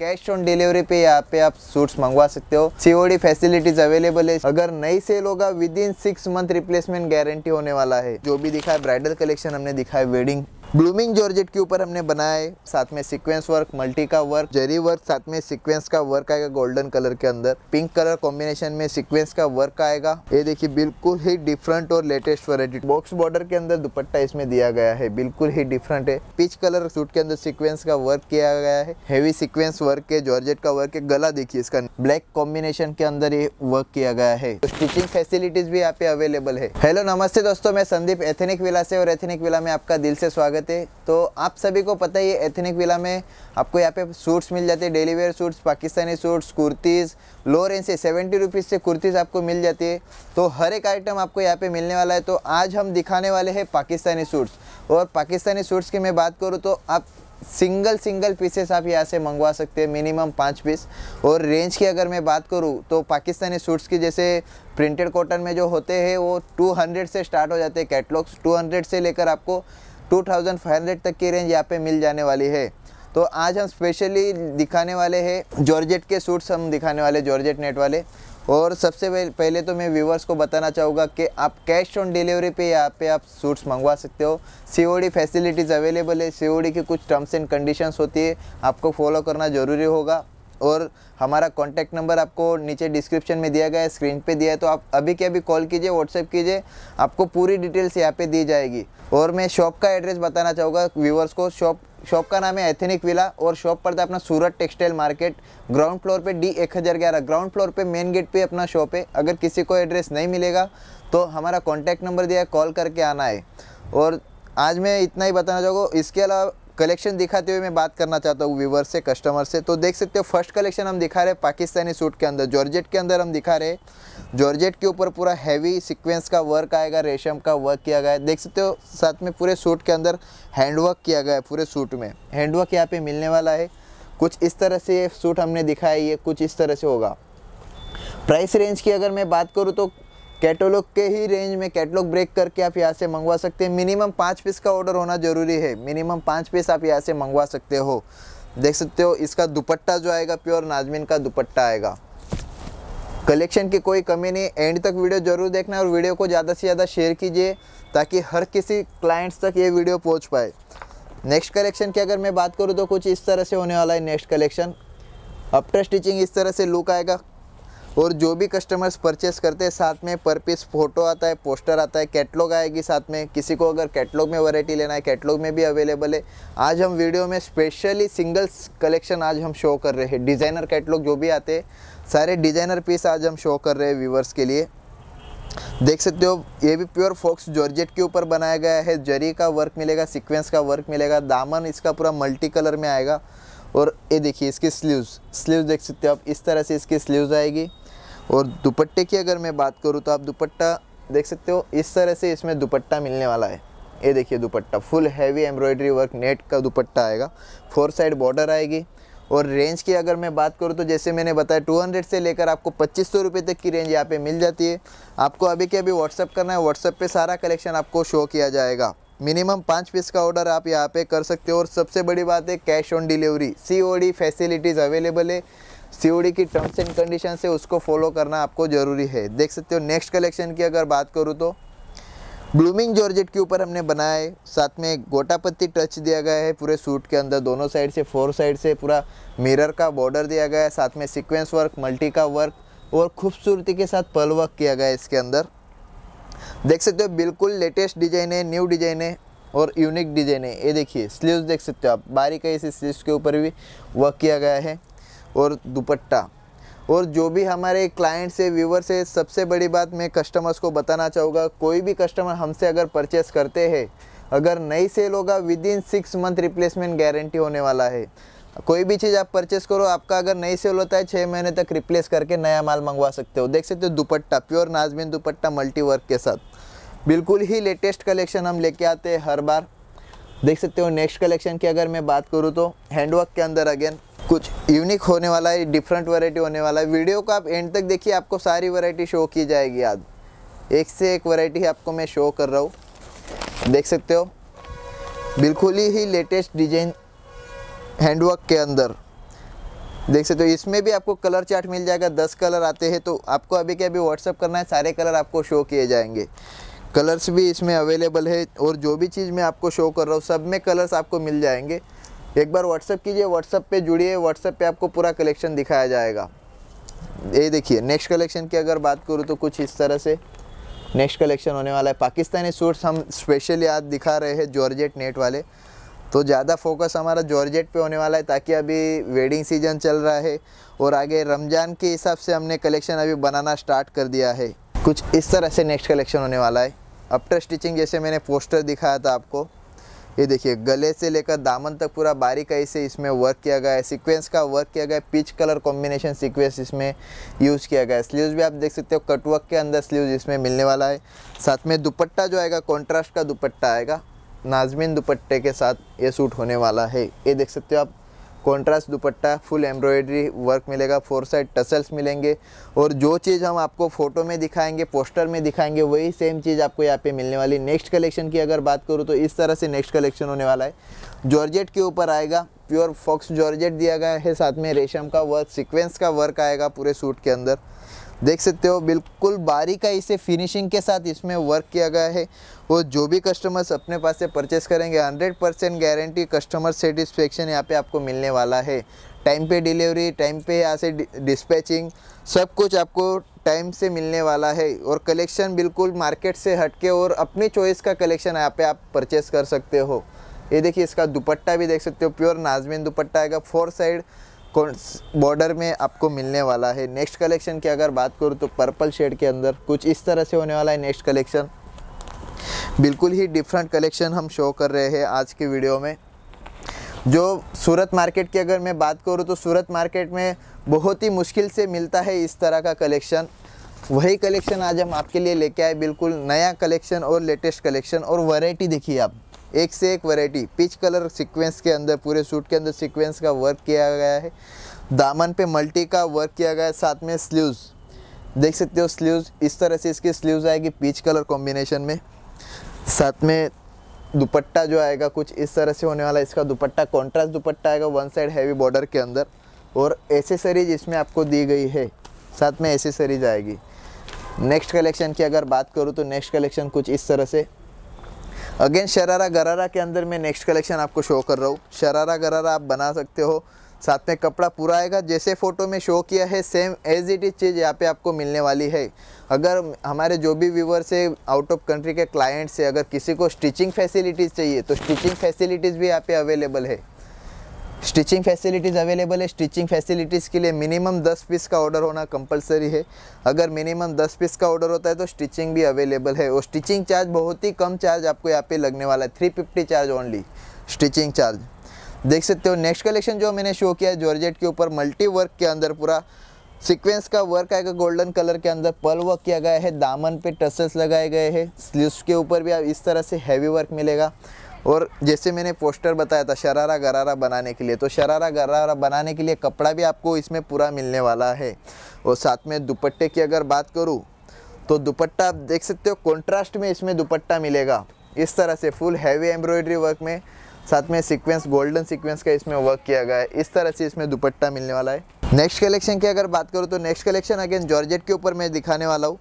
Cash on delivery पे यहाँ पे आप सूट्स मंगवा सकते हो। सीओडी फैसिलिटीज़ अवेलेबल है। अगर नई सेल होगा within six month replacement guarantee होने वाला है। जो भी दिखा है ब्राइडल कलेक्शन हमने दिखा है वेडिंग ब्लूमिंग जॉर्जेट के ऊपर हमने बनाया है साथ में सीक्वेंस वर्क मल्टी का वर्क जरी वर्क साथ में सीक्वेंस का वर्क आएगा गोल्डन कलर के अंदर। पिंक कलर कॉम्बिनेशन में सीक्वेंस का वर्क आएगा। ये देखिए, बिल्कुल ही डिफरेंट और लेटेस्ट वैरायटी बॉक्स बॉर्डर के अंदर दुपट्टा इसमें दिया गया है, बिल्कुल ही डिफरेंट है। पिच कलर सूट के अंदर सीक्वेंस का वर्क किया गया है। हेवी सीक्वेंस वर्क है जॉर्जेट का वर्क है गला देखिए इसका। ब्लैक कॉम्बिनेशन के अंदर ये वर्क किया गया है। तो स्टिचिंग फैसिलिटीज़ भी यहाँ पे अवेलेबल है। हेलो नमस्ते दोस्तों, मैं संदीप एथेनिक विला से और एथेनिक विला में आपका दिल से स्वागत है तो आप सभी को पता ही है एथेनिक विला में आपको यहाँ पे सूट्स मिल जाते हैं, daily wear suits, Pakistani suits kurtis low range से सेवेंटी रुपीज़ से कुर्तीज़ आपको मिल जाती है। तो हर एक आइटम आपको यहाँ पे मिलने वाला है। तो आज हम दिखाने वाले हैं पाकिस्तानी सूट्स। और पाकिस्तानी सूट्स की मैं बात करूँ तो आप सिंगल सिंगल पीसेस आप यहाँ से मंगवा सकते हैं मिनिमम पाँच पीस और रेंज की अगर मैं बात करूँ तो पाकिस्तानी सूट्स की जैसे प्रिंटेड कॉटन में जो होते हैं, वो 200 से स्टार्ट हो जाते हैं कैटलॉग्स 200 से लेकर आपको 2500 तक की रेंज यहाँ पे मिल जाने वाली है। तो आज हम स्पेशली दिखाने वाले हैं जॉर्जेट के सूट्स हम दिखाने वाले जॉर्जेट नेट वाले। और सबसे पहले तो मैं व्यूवर्स को बताना चाहूँगा कि आप कैश ऑन डिलीवरी पे यहाँ पे आप सूट्स मंगवा सकते हो। सीओडी फैसिलिटीज़ अवेलेबल है। सीओडी की कुछ टर्म्स एंड कंडीशंस होती है। आपको फॉलो करना ज़रूरी होगा। और हमारा कॉन्टैक्ट नंबर आपको नीचे डिस्क्रिप्शन में दिया गया है स्क्रीन पे दिया है तो आप अभी के अभी कॉल कीजिए व्हाट्सएप कीजिए, आपको पूरी डिटेल्स यहाँ पे दी जाएगी। और मैं शॉप का एड्रेस बताना चाहूँगा व्यूवर्स को शॉप शॉप का नाम है एथेनिक विला और शॉप पड़ता है अपना Surat textile market ground floor पे डी एक हज़ार ग्यारह ग्राउंड फ्लोर पे मेन गेट पे अपना शॉप है। अगर किसी को एड्रेस नहीं मिलेगा तो हमारा कॉन्टैक्ट नंबर दिया है कॉल करके आना है। और आज मैं इतना ही बताना चाहूँगा, इसके अलावा कलेक्शन दिखाते हुए मैं बात करना चाहता हूँ व्यूवर से कस्टमर से। तो देख सकते हो फ़र्स्ट कलेक्शन हम दिखा रहे हैं पाकिस्तानी सूट के अंदर। जॉर्जेट के अंदर हम दिखा रहे हैं। जॉर्जेट के ऊपर पूरा हैवी सीक्वेंस का वर्क आएगा, रेशम का वर्क किया गया है। देख सकते हो, साथ में पूरे सूट के अंदर हैंडवर्क किया गया है, पूरे सूट में। हैंडवर्क यहाँ पे मिलने वाला है। कुछ इस तरह से सूट हमने दिखाया, ये कुछ इस तरह से होगा। प्राइस रेंज की अगर मैं बात करूँ तो कैटलॉग के ही रेंज में कैटलॉग ब्रेक करके आप यहाँ से मंगवा सकते हैं। मिनिमम पाँच पीस का ऑर्डर होना ज़रूरी है। मिनिमम पाँच पीस आप यहाँ से मंगवा सकते हो। देख सकते हो, इसका दुपट्टा जो आएगा प्योर नाजमीन का दुपट्टा आएगा। कलेक्शन की कोई कमी नहीं। एंड तक वीडियो ज़रूर देखना और वीडियो को ज़्यादा से ज़्यादा शेयर कीजिए ताकि हर किसी क्लाइंट्स तक ये वीडियो पहुँच पाए। नेक्स्ट कलेक्शन की अगर मैं बात करूँ तो कुछ इस तरह से होने वाला है। नेक्स्ट कलेक्शन आफ्टर स्टिचिंग इस तरह से लुक आएगा। और जो भी कस्टमर्स परचेस करते हैं, साथ में पर पीस फ़ोटो आता है पोस्टर आता है कैटलॉग आएगी साथ में। किसी को अगर कैटलॉग में वैरायटी लेना है कैटलॉग में भी अवेलेबल है। आज हम वीडियो में स्पेशली सिंगल्स कलेक्शन आज हम शो कर रहे हैं। डिज़ाइनर कैटलॉग जो भी आते हैं, सारे डिज़ाइनर पीस आज हम शो कर रहे हैं व्यूवर्स के लिए। देख सकते हो, ये भी प्योर फोक्स जॉर्जेट के ऊपर बनाया गया है। जरी का वर्क मिलेगा सीक्वेंस का वर्क मिलेगा, दामन इसका पूरा मल्टी कलर में आएगा। और ये देखिए इसकी स्लीव्स स्लीव्स देख सकते हो आप, इस तरह से इसकी स्लीव्स आएगी। और दुपट्टे की अगर मैं बात करूँ तो आप दुपट्टा देख सकते हो, इस तरह से इसमें दुपट्टा मिलने वाला है। ये देखिए dupatta full heavy embroidery work net का दुपट्टा आएगा। फोर साइड बॉर्डर आएगी। और रेंज की अगर मैं बात करूँ तो जैसे मैंने बताया 200 से लेकर आपको पच्चीस सौ रुपये तक की रेंज यहाँ पे मिल जाती है। आपको अभी के अभी व्हाट्सअप करना है व्हाट्सअप पे सारा कलेक्शन आपको शो किया जाएगा। मिनिमम पाँच पीस का ऑर्डर आप यहाँ पे कर सकते हो। और सबसे बड़ी बात है cash on delivery COD facilities available है। सी की टर्म्स एंड कंडीशन है उसको फॉलो करना आपको ज़रूरी है। देख सकते हो नेक्स्ट कलेक्शन की अगर बात करूँ तो ब्लूमिंग जॉर्जेट के ऊपर हमने बनाया है साथ में गोटा पत्ती टच दिया गया है पूरे सूट के अंदर, दोनों साइड से फोर साइड से, पूरा मिरर का बॉर्डर दिया गया है, साथ में सीक्वेंस वर्क मल्टी का वर्क और खूबसूरती के साथ पल वर्क किया गया है इसके अंदर। देख सकते हो बिल्कुल लेटेस्ट डिज़ाइन है न्यू डिज़ाइन है और यूनिक डिज़ाइन है। ये देखिए स्लीव्स देख सकते हो आप, बारीक इसी स्लीव्स के ऊपर भी वर्क किया गया है। और दुपट्टा। और जो भी हमारे क्लाइंट से व्यूवर से, सबसे बड़ी बात मैं कस्टमर्स को बताना चाहूँगा, कोई भी कस्टमर हमसे अगर परचेस करते हैं, अगर नई सेल होगा within six month replacement guarantee होने वाला है। कोई भी चीज़ आप परचेस करो, आपका अगर नई सेल होता है छः महीने तक रिप्लेस करके नया माल मंगवा सकते हो। देख सकते हो दुपट्टा प्योर नाजमीन दुपट्टा मल्टी वर्क के साथ। बिल्कुल ही लेटेस्ट कलेक्शन हम लेके आते हैं हर बार। देख सकते हो नेक्स्ट कलेक्शन की अगर मैं बात करूँ तो हैंडवर्क के अंदर अगेन कुछ यूनिक होने वाला है डिफरेंट वैरायटी होने वाला है। वीडियो को आप एंड तक देखिए, आपको सारी वैरायटी शो की जाएगी आज। एक से एक वैरायटी आपको मैं शो कर रहा हूँ। देख सकते हो? बिल्कुल ही लेटेस्ट डिज़ाइन हैंडवर्क के अंदर। देख सकते हो? इसमें भी आपको कलर चार्ट मिल जाएगा। दस कलर आते हैं तो आपको अभी के अभी व्हाट्सअप करना है, सारे कलर आपको शो किए जाएँगे। कलर्स भी इसमें अवेलेबल है, और जो भी चीज़ मैं आपको शो कर रहा हूँ, सब में कलर्स आपको मिल जाएँगे। एक बार व्हाट्सअप कीजिए व्हाट्सअप पे जुड़िए व्हाट्सअप पे आपको पूरा कलेक्शन दिखाया जाएगा। ये देखिए नेक्स्ट कलेक्शन की अगर बात करूँ तो कुछ इस तरह से। नेक्स्ट कलेक्शन होने वाला है। पाकिस्तानी सूट्स हम स्पेशली आज दिखा रहे हैं जॉर्जेट नेट वाले। तो ज़्यादा फोकस हमारा जॉर्जेट पे होने वाला है ताकि अभी वेडिंग सीज़न चल रहा है और आगे रमज़ान के हिसाब से हमने कलेक्शन अभी बनाना स्टार्ट कर दिया है। कुछ इस तरह से नेक्स्ट कलेक्शन होने वाला है। अपटर स्टिचिंग जैसे मैंने पोस्टर दिखाया था आपको। ये देखिए, गले से लेकर दामन तक पूरा बारीकाई से इसमें वर्क किया गया है। सीक्वेंस का वर्क किया गया है पिच कलर कॉम्बिनेशन सीक्वेंस इसमें यूज़ किया गया है। स्लीव्स भी आप देख सकते हो कटवर्क के अंदर स्लीव्स इसमें मिलने वाला है। साथ में दुपट्टा जो आएगा कॉन्ट्रास्ट का दुपट्टा आएगा। नाजमिन दुपट्टे के साथ ये सूट होने वाला है। ये देख सकते हो आप contrast dupatta full embroidery work मिलेगा फोर साइड टसल्स मिलेंगे, और जो चीज़ हम आपको फ़ोटो में दिखाएँगे पोस्टर में दिखाएँगे, वही सेम चीज़ आपको यहाँ पे मिलने वाली। नेक्स्ट कलेक्शन की अगर बात करूँ तो इस तरह से नेक्स्ट कलेक्शन होने वाला है। जॉर्जेट के ऊपर आएगा प्योर फॉक्स जॉर्जेट दिया गया है, साथ में रेशम का वर्क सिक्वेंस का वर्क आएगा पूरे सूट के अंदर। देख सकते हो, बिल्कुल बारीकाई से फिनिशिंग के साथ, इसमें वर्क किया गया है। और जो भी कस्टमर्स अपने पास से परचेस करेंगे 100 परसेंट गारंटी कस्टमर सेटिस्फेक्शन यहाँ पे आपको मिलने वाला है। टाइम पे डिलीवरी टाइम पे यहाँ से डिस्पैचिंग सब कुछ आपको टाइम से मिलने वाला है। और कलेक्शन बिल्कुल मार्केट से हटके और अपनी चॉइस का कलेक्शन यहाँ पे आप परचेस कर सकते हो। ये देखिए, इसका दुपट्टा भी देख सकते हो प्योर नाजमीन दुपट्टा आएगा। फोर साइड बॉर्डर में आपको मिलने वाला है। नेक्स्ट कलेक्शन की अगर बात करूँ तो पर्पल शेड के अंदर कुछ इस तरह से होने वाला है नेक्स्ट कलेक्शन बिल्कुल ही डिफरेंट कलेक्शन हम शो कर रहे हैं आज की वीडियो में। जो सूरत मार्केट की अगर मैं बात करूँ तो सूरत मार्केट में बहुत ही मुश्किल से मिलता है इस तरह का कलेक्शन वही कलेक्शन आज हम आपके लिए लेके आए। बिल्कुल नया कलेक्शन और लेटेस्ट कलेक्शन और वैरायटी देखिए आप। एक से एक वैरायटी पिच कलर सीक्वेंस के अंदर, पूरे सूट के अंदर सीक्वेंस का वर्क किया गया है। दामन पे मल्टी का वर्क किया गया है, साथ में स्लीव्स देख सकते हो स्लीव्स इस तरह से इसकी स्लीव्स आएगी पीच कलर कॉम्बिनेशन में। साथ में दुपट्टा जो आएगा, कुछ इस तरह से होने वाला है। इसका दुपट्टा कॉन्ट्रास्ट दुपट्टा आएगा वन साइड हैवी बॉर्डर के अंदर। और एसेसरीज इसमें आपको दी गई है। साथ में एसेसरीज आएगी। नेक्स्ट कलेक्शन की अगर बात करूँ तो नेक्स्ट कलेक्शन कुछ इस तरह से। अगेन शरारा गरारा के अंदर मैं नेक्स्ट कलेक्शन आपको शो कर रहा हूँ। शरारा गरारा आप बना सकते हो। साथ में कपड़ा पूरा आएगा। जैसे फ़ोटो में शो किया है सेम एज इट इज़ चीज़ यहाँ पे आपको मिलने वाली है। अगर हमारे जो भी व्यूवर से आउट ऑफ़ कंट्री के क्लाइंट्स से अगर किसी को स्टिचिंग फैसिलिटीज़ चाहिए तो स्टिचिंग फैसिलिटीज़ भी यहाँ पे अवेलेबल है। स्टिचिंग फैसिलिटीज़ अवेलेबल है। स्टिचिंग फैसिलिटीज़ के लिए मिनिमम 10 पीस का ऑर्डर होना कंपलसरी है। अगर मिनिमम 10 पीस का ऑर्डर होता है तो स्टिचिंग भी अवेलेबल है। और स्टिचिंग चार्ज बहुत ही कम चार्ज आपको यहाँ पे लगने वाला है। 350 चार्ज ओनली स्टिचिंग चार्ज देख सकते हो नेक्स्ट कलेक्शन जो मैंने शो किया है जॉर्जेट के ऊपर मल्टी वर्क के अंदर पूरा सीक्वेंस का वर्क आएगा गोल्डन कलर के अंदर। पल वर्क किया गया है, दामन पे टसल्स लगाए गए हैं। स्लीव्स के ऊपर भी आप इस तरह से हैवी वर्क मिलेगा। और जैसे मैंने पोस्टर बताया था शरारा गरारा बनाने के लिए तो शरारा गरारा बनाने के लिए कपड़ा भी आपको इसमें पूरा मिलने वाला है। और साथ में दुपट्टे की अगर बात करूँ तो दुपट्टा आप देख सकते हो कॉन्ट्रास्ट में इसमें दुपट्टा मिलेगा। इस तरह से फुल हैवी एम्ब्रॉयडरी वर्क में, साथ में सीक्वेंस गोल्डन सीक्वेंस का इसमें वर्क किया गया है। इस तरह से इसमें दुपट्टा मिलने वाला है। नेक्स्ट कलेक्शन की अगर बात करूँ तो नेक्स्ट कलेक्शन अगेन जॉर्जेट के ऊपर मैं दिखाने वाला हूँ।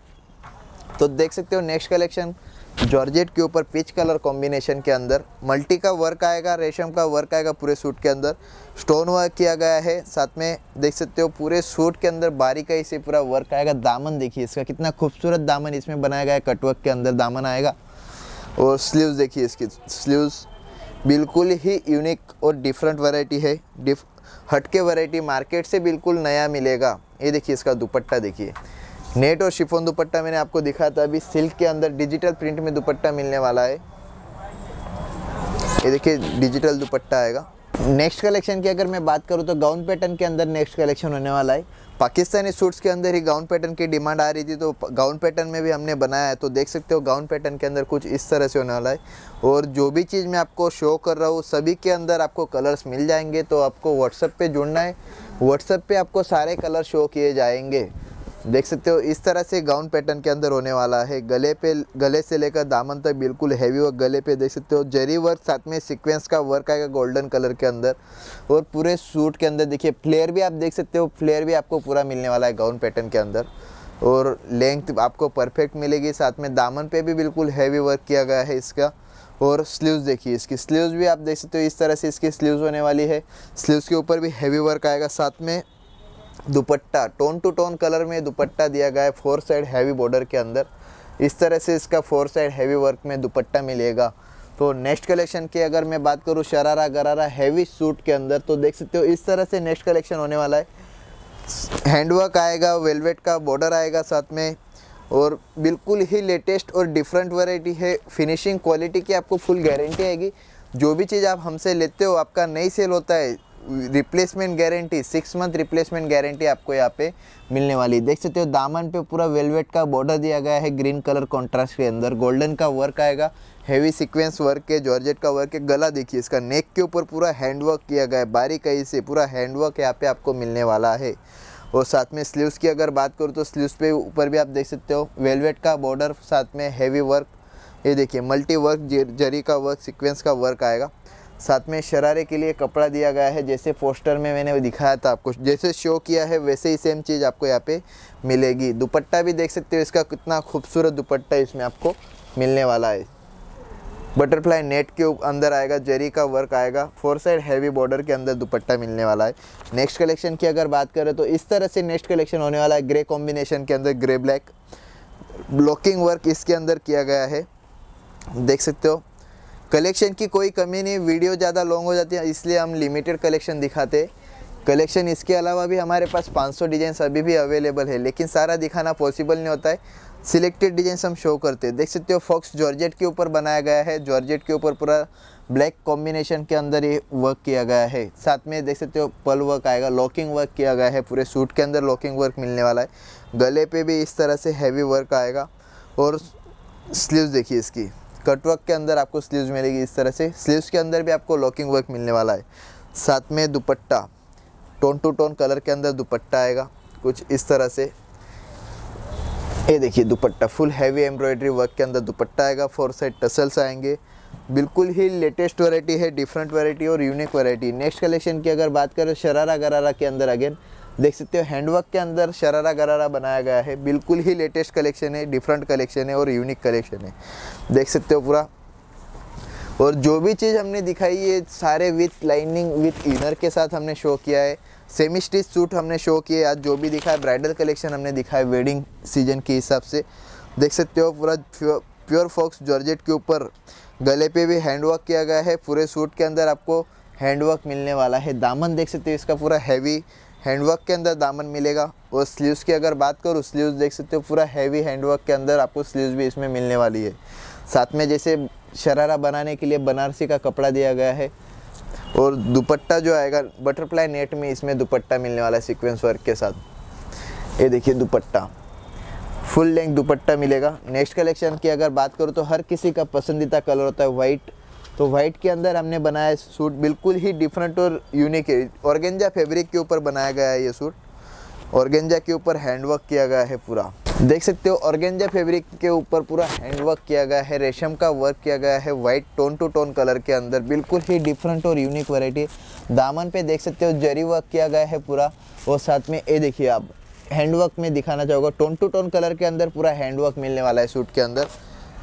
तो देख सकते हो नेक्स्ट कलेक्शन जॉर्जेट के ऊपर पिच कलर कॉम्बिनेशन के अंदर मल्टी का वर्क आएगा, रेशम का वर्क आएगा पूरे सूट के अंदर। स्टोन वर्क किया गया है, साथ में देख सकते हो पूरे सूट के अंदर बारीकाई से पूरा वर्क आएगा। दामन देखिए, इसका कितना खूबसूरत दामन इसमें बनाया गया है कटवर्क के अंदर दामन आएगा। और स्लीव्स देखिए इसकी स्लीव्स बिल्कुल ही यूनिक और डिफरेंट वैरायटी है। डिफ हटके वैरायटी मार्केट से बिल्कुल नया मिलेगा। ये देखिए इसका दुपट्टा देखिए। नेट और शिफोन दुपट्टा मैंने आपको दिखाया था, अभी सिल्क के अंदर डिजिटल प्रिंट में दुपट्टा मिलने वाला है। ये देखिए, डिजिटल दुपट्टा आएगा। नेक्स्ट कलेक्शन की अगर मैं बात करूँ तो गाउन पैटर्न के अंदर नेक्स्ट कलेक्शन होने वाला है। पाकिस्तानी सूट्स के अंदर ही गाउन पैटर्न की डिमांड आ रही थी तो गाउन पैटर्न में भी हमने बनाया है। तो देख सकते हो, गाउन पैटर्न के अंदर कुछ इस तरह से होने वाला है। और जो भी चीज़ मैं आपको शो कर रहा हूँ, सभी के अंदर आपको कलर्स मिल जाएँगे। तो आपको व्हाट्सएप पे जुड़ना है। व्हाट्सएप पे आपको सारे कलर शो किए जाएँगे। देख सकते हो, इस तरह से गाउन पैटर्न के अंदर होने वाला है। गले पे, गले से लेकर दामन तक बिल्कुल हैवी वर्क गले पे देख सकते हो। जरी वर्क साथ में सीक्वेंस का वर्क आएगा गोल्डन कलर के अंदर। और पूरे सूट के अंदर देखिए फ्लेयर भी आप देख सकते हो फ्लेयर भी आपको पूरा मिलने वाला है गाउन पैटर्न के अंदर। और लेंथ आपको परफेक्ट मिलेगी, साथ में दामन पे भी बिल्कुल हैवी वर्क किया गया है इसका। और स्लीव्स देखिए, इसकी स्लीव्स भी आप देख सकते हो, इस तरह से इसकी स्लीव्स होने वाली है। स्लीव्स के ऊपर भी हैवी वर्क आएगा, साथ में dupatta tone to tone colour में दुपट्टा दिया गया है फोर साइड हैवी बॉर्डर के अंदर। इस तरह से इसका फोर साइड हैवी वर्क में दुपट्टा मिलेगा। तो नेक्स्ट कलेक्शन की अगर मैं बात करूँ शरारा गरारा हैवी सूट के अंदर तो देख सकते हो इस तरह से नेक्स्ट कलेक्शन होने वाला है। हैंडवर्क आएगा वेलवेट का बॉर्डर आएगा साथ में, और बिल्कुल ही लेटेस्ट और डिफरेंट वैरायटी है। फिनिशिंग क्वालिटी की आपको फुल गारंटी आएगी। जो भी चीज़ आप हमसे लेते हो, आपका नहीं सेल होता है replacement guarantee six month replacement guarantee आपको यहाँ पे मिलने वाली है। देख सकते हो, दामन पे पूरा वेलवेट का बॉर्डर दिया गया है ग्रीन कलर कॉन्ट्रास्ट के अंदर। गोल्डन का वर्क आएगा हैवी सीक्वेंस वर्क के जॉर्जेट का वर्क है गला देखिए इसका नेक के ऊपर पूरा हैंडवर्क किया गया है बारीकई से पूरा हैंडवर्क यहाँ पे आपको मिलने वाला है। और साथ में स्लीव्स की अगर बात करूँ तो स्लीव्स पे ऊपर भी आप देख सकते हो वेलवेट का बॉर्डर साथ में हैवी वर्क ये देखिए मल्टी वर्क जरी का वर्क सीक्वेंस का वर्क आएगा। साथ में शरारे के लिए कपड़ा दिया गया है, जैसे पोस्टर में मैंने दिखाया था आपको। जैसे शो किया है, वैसे ही सेम चीज़ आपको यहाँ पे मिलेगी। दुपट्टा भी देख सकते हो, इसका कितना खूबसूरत दुपट्टा इसमें आपको मिलने वाला है। बटरफ्लाई नेट के अंदर आएगा जरी का वर्क आएगा। फोर साइड हैवी बॉर्डर के अंदर दुपट्टा मिलने वाला है। नेक्स्ट कलेक्शन की अगर बात करें तो इस तरह से नेक्स्ट कलेक्शन होने वाला है। ग्रे कॉम्बिनेशन के अंदर ग्रे ब्लैक ब्लॉकिंग वर्क इसके अंदर किया गया है। देख सकते हो कलेक्शन की कोई कमी नहीं वीडियो ज़्यादा लॉन्ग हो जाती है, इसलिए हम लिमिटेड कलेक्शन दिखाते। कलेक्शन इसके अलावा भी हमारे पास 500 डिज़ाइन अभी भी अवेलेबल है, लेकिन सारा दिखाना पॉसिबल नहीं होता है। सिलेक्टेड डिज़ाइन हम शो करते हैं। देख सकते हो फॉक्स जॉर्जेट के ऊपर बनाया गया है। जॉर्जेट के ऊपर पूरा ब्लैक कॉम्बिनेशन के अंदर ये वर्क किया गया है। साथ में देख सकते हो पल वर्क आएगा लॉकिंग वर्क किया गया है। पूरे सूट के अंदर लॉकिंग वर्क मिलने वाला है। गले पे भी इस तरह से हैवी वर्क आएगा। और स्लीव्स देखिए इसकी। कटवर्क के अंदर आपको स्लीव्स मिलेगी इस तरह से। स्लीव्स के अंदर भी आपको लॉकिंग वर्क मिलने वाला है। साथ में dupatta. Tone to tone colour के अंदर दुपट्टा आएगा। कुछ इस तरह से। ये देखिए, dupatta. Full heavy embroidery work के अंदर दुपट्टा आएगा। फोर साइड टसल्स आएँगे। बिल्कुल ही लेटेस्ट वैरायटी है डिफरेंट वैरायटी और यूनिक वैरायटी नेक्स्ट कलेक्शन की अगर बात करें, शरारा गरारा के अंदर अगेन देख सकते हो हैंडवर्क के अंदर शरारा गरारा बनाया गया है। बिल्कुल ही लेटेस्ट कलेक्शन है डिफरेंट कलेक्शन है और यूनिक कलेक्शन है। देख सकते हो पूरा। और जो भी चीज़ हमने दिखाई है सारे विथ लाइनिंग विथ इनर के साथ हमने शो किया है। सेमी स्टिच सूट हमने शो किए। आज जो भी दिखा है ब्राइडल कलेक्शन हमने दिखा है वेडिंग सीज़न के हिसाब से। देख सकते हो पूरा प्योर फॉक्स जॉर्जेट के ऊपर गले पे भी हैंडवर्क किया गया है। पूरे सूट के अंदर आपको हैंडवर्क मिलने वाला है। दामन देख सकते हो, इसका पूरा हैवी हैंडवर्क के अंदर दामन मिलेगा और स्लीव्स की अगर बात करूँ, स्लीव्स देख सकते हो, पूरा हैवी हैंडवर्क के अंदर आपको स्लीव्स भी इसमें मिलने वाली है। साथ में जैसे शरारा बनाने के लिए बनारसी का कपड़ा दिया गया है और दुपट्टा जो आएगा बटरफ्लाई नेट में इसमें दुपट्टा मिलने वाला है सिक्वेंस वर्क के साथ। ये देखिए दुपट्टा। फुल लेंथ दुपट्टा मिलेगा। नेक्स्ट कलेक्शन की अगर बात करूँ तो हर किसी का पसंदीदा कलर होता है वाइट तो वाइट के अंदर हमने बनाया सूट बिल्कुल ही डिफरेंट और यूनिक है। ऑर्गेंजा फैब्रिक के ऊपर बनाया गया है ये सूट ऑर्गेंजा के ऊपर हैंडवर्क किया गया है पूरा। देख सकते हो ऑर्गेंजा फैब्रिक के ऊपर पूरा हैंडवर्क किया गया है, रेशम का वर्क किया गया है white tone to tone colour के अंदर। बिल्कुल ही डिफरेंट और यूनिक वैरायटी दामन पे देख सकते हो, जरी वर्क किया गया है पूरा। और साथ में ये देखिए आप हैंडवर्क में दिखाना चाहोगे टोन टू टोन कलर के अंदर पूरा हैंडवर्क मिलने वाला है सूट के अंदर।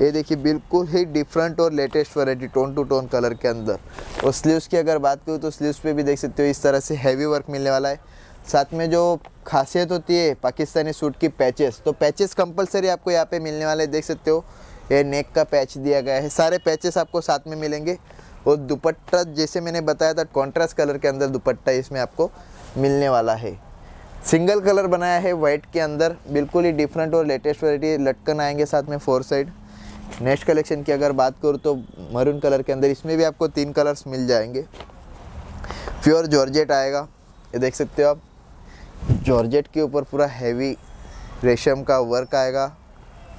ये देखिए, बिल्कुल ही डिफरेंट और latest variety tone to tone colour के अंदर। और स्लीव्स की अगर बात करूँ तो स्लीव्स पे भी देख सकते हो इस तरह से हैवी वर्क मिलने वाला है। साथ में जो खासियत होती है पाकिस्तानी सूट की पैचेस तो पैचेस कंपलसरी आपको यहाँ पे मिलने वाले देख सकते हो। ये नेक का पैच दिया गया है, सारे पैचेस आपको साथ में मिलेंगे। और दुपट्टा, जैसे मैंने बताया था कॉन्ट्रास्ट कलर के अंदर दुपट्टा इसमें आपको मिलने वाला है। सिंगल कलर बनाया है वाइट के अंदर, बिल्कुल ही डिफरेंट और लेटेस्ट वैरायटी लटकन आएँगे साथ में फोर साइड नेक्स्ट कलेक्शन की अगर बात करूँ तो मरून कलर के अंदर इसमें भी आपको तीन कलर्स मिल जाएँगे। प्योर जॉर्जेट आएगा, ये देख सकते हो आप। जॉर्जेट के ऊपर पूरा हैवी रेशम का वर्क आएगा।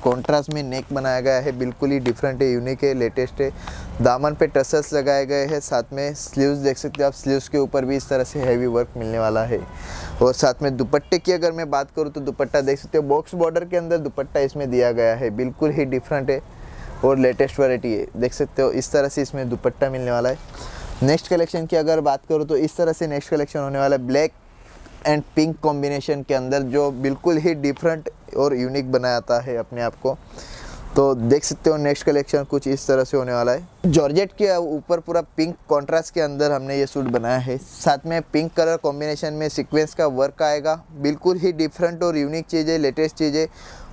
कॉन्ट्रास्ट में नेक बनाया गया है, बिल्कुल ही डिफरेंट है यूनिक है लेटेस्ट है। दामन पे टसल्स लगाए गए हैं। साथ में स्लीव्स देख सकते हो आप स्लीव्स के ऊपर भी इस तरह से हैवी वर्क मिलने वाला है। और साथ में दुपट्टे की अगर मैं बात करूँ तो दुपट्टा देख सकते हो बॉक्स बॉर्डर के अंदर दुपट्टा इसमें दिया गया है। बिल्कुल ही डिफरेंट है और लेटेस्ट वैरायटी है। देख सकते हो, इस तरह से इसमें दुपट्टा मिलने वाला है। नेक्स्ट कलेक्शन की अगर बात करूँ तो इस तरह से नेक्स्ट कलेक्शन होने वाला है ब्लैक एंड पिंक कॉम्बिनेशन के अंदर, जो बिल्कुल ही डिफरेंट और यूनिक बनाता है अपने आप को। तो देख सकते हो नेक्स्ट कलेक्शन कुछ इस तरह से होने वाला है। जॉर्जेट के ऊपर पूरा पिंक कॉन्ट्रास्ट के अंदर हमने ये सूट बनाया है। साथ में पिंक कलर कॉम्बिनेशन में सीक्वेंस का वर्क आएगा। बिल्कुल ही डिफरेंट और यूनिक चीज़ें लेटेस्ट चीज़ें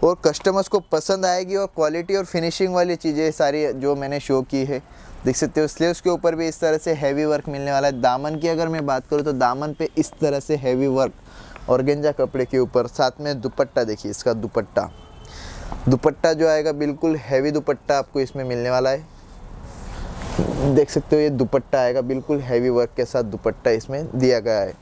और कस्टमर्स को पसंद आएगी और क्वालिटी और फिनिशिंग वाली चीज़ें सारी जो मैंने शो की है। देख सकते हो स्लीव्स के ऊपर भी इस तरह से हैवी वर्क मिलने वाला है। दामन की अगर मैं बात करूँ तो दामन पे इस तरह से हैवी वर्क और कपड़े के ऊपर। साथ में दुपट्टा, देखिए इसका दुपट्टा। दुपट्टा जो आएगा, बिल्कुल हैवी दुपट्टा आपको इसमें मिलने वाला है। देख सकते हो, ये दुपट्टा आएगा, बिल्कुल हैवी वर्क के साथ दुपट्टा इसमें दिया गया है।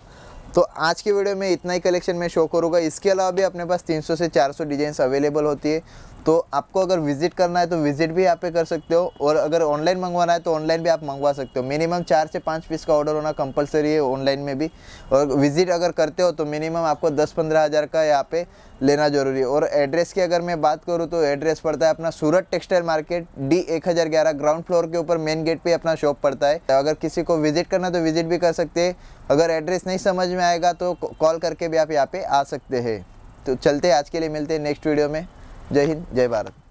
तो आज की वीडियो में इतना ही कलेक्शन में शो करूँगा। इसके अलावा भी अपने पास 300 से 400 डिज़ाइन अवेलेबल होती है। तो आपको अगर विज़िट करना है तो विज़िट भी यहाँ पे कर सकते हो और अगर ऑनलाइन मंगवाना है तो ऑनलाइन भी आप मंगवा सकते हो। मिनिमम चार से पाँच पीस का ऑर्डर होना कंपलसरी है ऑनलाइन में भी। और विज़िट अगर करते हो तो मिनिमम आपको दस पंद्रह हज़ार का यहाँ पे लेना ज़रूरी है। और एड्रेस की अगर मैं बात करूँ तो एड्रेस पड़ता है अपना सूरत टेक्सटाइल मार्केट डी एक हज़ार ग्यारह ग्राउंड फ्लोर के ऊपर मेन गेट पर अपना शॉप पड़ता है। अगर किसी को विज़िट करना है तो विज़िट भी कर सकते हैं। अगर एड्रेस नहीं समझ में आएगा तो कॉल करके भी आप यहाँ पर आ सकते हैं। तो चलते आज के लिए मिलते हैं नेक्स्ट वीडियो में। जय हिंद जय भारत।